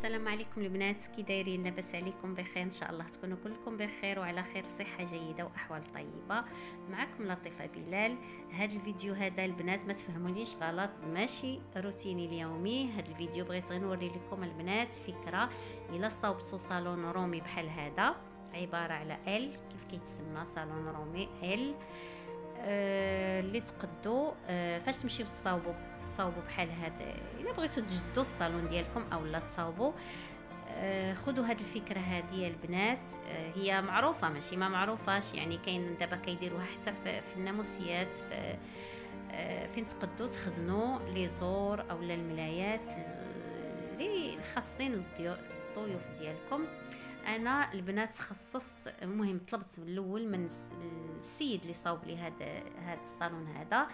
السلام عليكم البنات كي دايرين لاباس عليكم بخير إن شاء الله تكونوا كلكم بخير وعلى خير صحة جيدة وأحوال طيبة. معكم لطيفة بلال. هذا الفيديو هذا البنات ما تفهمونيش غلط ماشي روتيني اليومي. هذا الفيديو بغيت نوري لكم البنات فكرة إلا صوبتوا صالون رومي بحال هذا. عبارة على ال كيف كيتسمى صالون رومي؟ ال آه اللي تقدوا آه فاش تمشيو تصاوبوا تصاوبوا بحال هاد إلا بغيتو تجدوا الصالون ديالكم اولا تصاوبوا آه خذوا هاد الفكرة هذه البنات آه هي معروفة ماشي ما معروفاش يعني كاين دابا كيديروها حتى في, الناموسيات في آه فين تقدوا تخزنوا لي زور اولا الملايات اللي خاصين الضيوف ديالكم. أنا البنات خصص المهم طلبت الأول من السيد اللي صاوب لي هذا هذا الصالون هذا.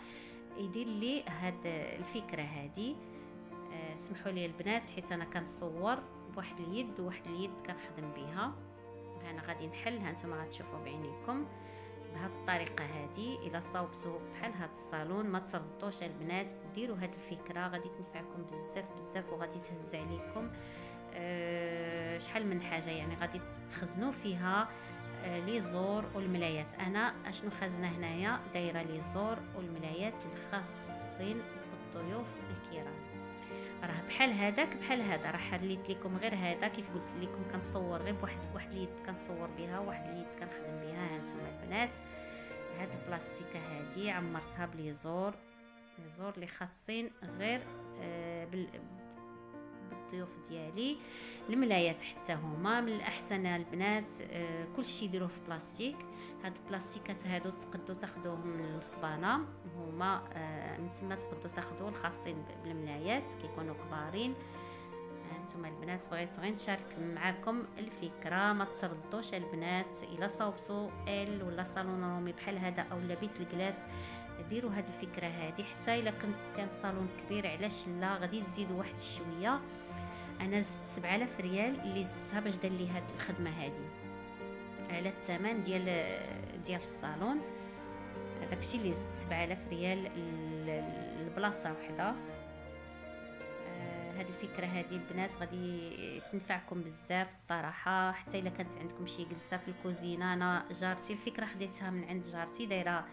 يدير لي هاد الفكرة هادي. آه سمحوا لي البنات حيت أنا كنصور بواحد اليد وواحد اليد كنخدم بها أنا غادي نحل ها نتوما غتشوفوا بعينيكم. بهاد الطريقة هادي إلا صاوبتوا بحال هاد الصالون ما تردوش البنات ديروا هاد الفكرة. غادي تنفعكم بزاف بزاف وغادي تهز عليكم. أه شحال من حاجة يعني غادي تخزنوا فيها. لي زور والملايات. أنا أشنو خزنه هنايا؟ دايرة لي زور والملايات الخاصين بالضيوف الكرام. راه بحال هذاك بحال هذا راه حليت لكم غير هذا كيف قلت لكم كنصور غير بواحد واحد اليد كنصور بها واحد اليد كنخدم بها. ها أنتم البنات. هاد البلاستيكه هادي عمرتها بلي زور لي زور اللي خاصين غير آه بال الضيوف ديالي الملايات حتى هما من الأحسن البنات آه كل شيء ديروه في بلاستيك. هاد البلاستيكات هادو تقدروا تاخذوهم من الصبانة هما آه من تما تقدروا تاخذوا الخاصين بالملايات كيكونوا كبارين. هانتوما البنات بغيت غير نشارك معكم الفكرة ما تردوش البنات إلا صاوبتوا ال ولا صالون رومي بحال هذا اولا بيت الكلاس. ديروا هاد الفكرة هادي حتى إلا كان صالون كبير علاش لا؟ غادي تزيدوا واحد شوية. أنا زدت 7000 ريال اللي زدتها باش دار لي هاد الخدمة هادي. على الثمن ديال ديال الصالون. داكشي اللي زدت 7000 ريال البلاصه وحدة. هاد الفكرة هذه البنات غادي تنفعكم بزاف الصراحة. حتى إلا كانت عندكم شي جلسة في الكوزينة أنا جارتي الفكرة خديتها من عند جارتي دايرة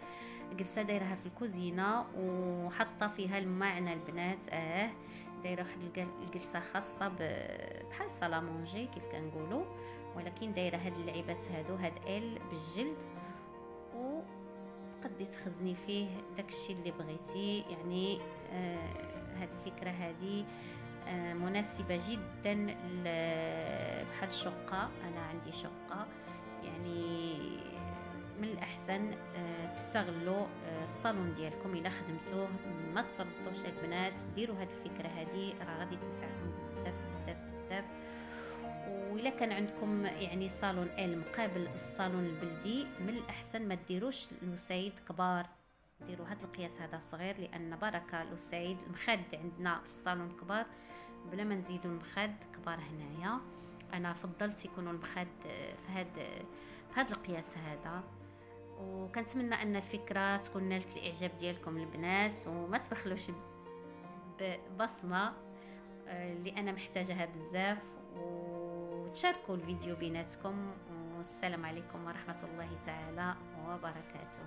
جلسة دايرها في الكوزينة وحاطة فيها الماعن البنات. آه دايره واحد الجلسة خاصة بحال سالامونجي كيف كنقولوا ولكن دايرة هاد اللعيبات هادو هاد ال بالجلد. و تخزني فيه داكشي اللي بغيتي. يعني آه هاد الفكرة هادي آه مناسبة جدا بحال الشقه أنا عندي شقة. يعني من الأحسن آه، تستغلوا آه، الصالون ديالكم. إلا خدمتوه ما تردوش البنات ديروا هذه الفكرة هذه راه غادي تنفعكم بزاف بزاف بزاف. وإلا كان عندكم يعني صالون ال مقابل الصالون البلدي من الأحسن ما ديروش الوسايد كبار. ديروا هذا القياس هذا صغير لأن بركة الوسايد المخد عندنا في الصالون كبار بلا ما نزيدوا المخد كبار هنايا. أنا فضلت يكونوا المخد آه، في هذا في هذا القياس هذا. وكنتمنى أن الفكرة تكون نالت الإعجاب ديالكم البنات وما تبخلوش ببصمة آه، اللي أنا محتاجاها بزاف. وتشاركوا الفيديو بيناتكم. والسلام عليكم ورحمة الله تعالى وبركاته.